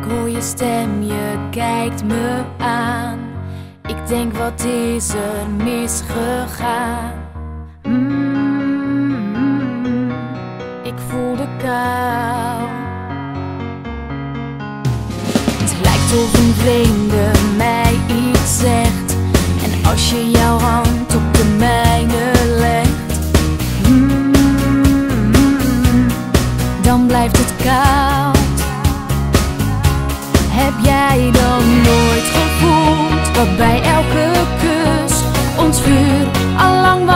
Ik je stem, je kijkt me aan. Ik denk, wat is er misgegaan? Mm-hmm. Ik voel de kou. Het lijkt op een vreemde.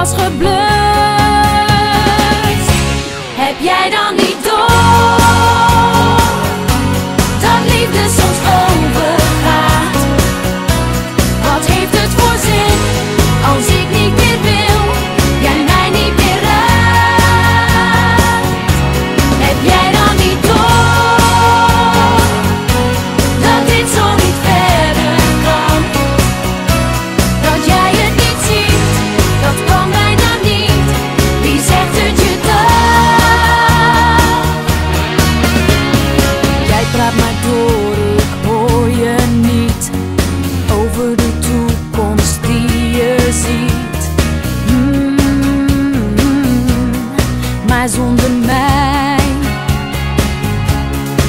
was geblust. Heb jij dan niet door dat liefde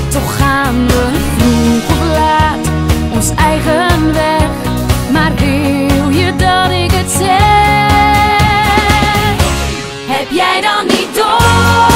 Toch gaan we vroeg laat ons eigen weg, maar wil je dat ik het zeg? Heb jij dan niet door?